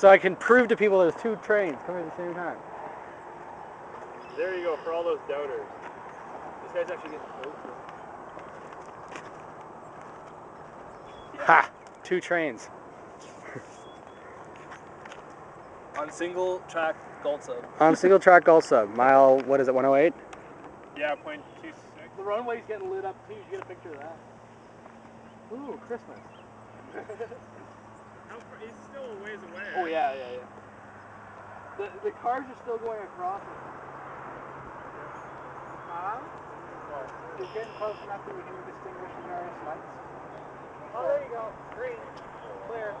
So I can prove to people there's two trains coming at the same time. There you go, for all those doubters. This guy's actually getting closer. Ha! Two trains. On single track Galt Sub. On single track Galt sub, mile, what is it, 108? Yeah, point two six. The runway's getting lit up too. You get a picture of that. Ooh, Christmas. How far, he's still a ways away. Oh yeah, yeah, yeah. The the cars are still going across it. Huh? It's getting close enough that we can distinguish the various lights. Oh, there you go. Green. Clear.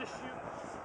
Just shoot